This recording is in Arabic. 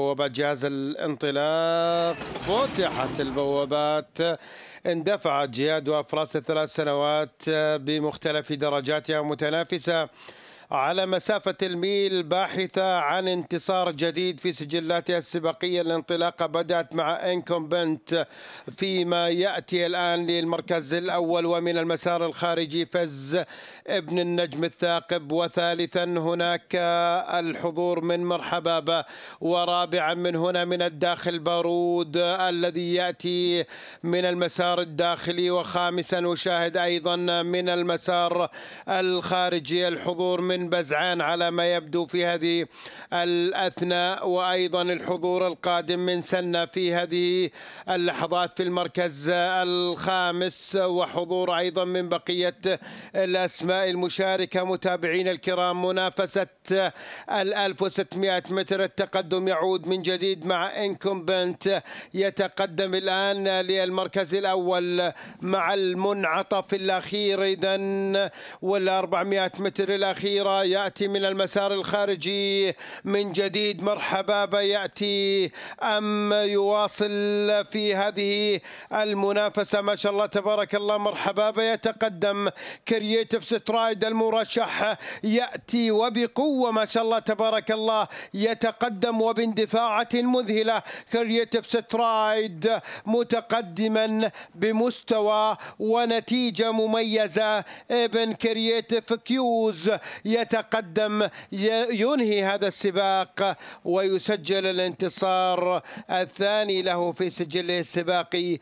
بوابات جهاز الانطلاق. فتحت البوابات. اندفعت جهاد وافراس الثلاث سنوات بمختلف درجاتها متنافسه على مسافة الميل باحثة عن انتصار جديد في سجلاتها السباقية. الانطلاقة بدأت مع إنكومبنت فيما يأتي الآن للمركز الأول ومن المسار الخارجي فز ابن النجم الثاقب. وثالثا هناك الحضور من مرحبا ورابعا من هنا من الداخل بارود الذي يأتي من المسار الداخلي. وخامسا نشاهد أيضا من المسار الخارجي الحضور من بزعان على ما يبدو في هذه الأثناء وأيضا الحضور القادم من سنة في هذه اللحظات في المركز الخامس وحضور أيضا من بقية الأسماء المشاركة متابعين الكرام. منافسة ال 1600 متر التقدم يعود من جديد مع إنكومبنت. يتقدم الآن للمركز الأول مع المنعطف الأخير إذا وال 400 متر الأخيرة يأتي من المسار الخارجي. من جديد مرحبا يأتي أم يواصل في هذه المنافسة؟ ما شاء الله تبارك الله مرحبا يتقدم Creative Stride المرشح يأتي وبقوة ما شاء الله تبارك الله يتقدم وباندفاعة مذهلة. Creative Stride متقدما بمستوى ونتيجة مميزة. ابن Creative Cause يتقدم ينهي هذا السباق ويسجل الانتصار الثاني له في سجله السباقي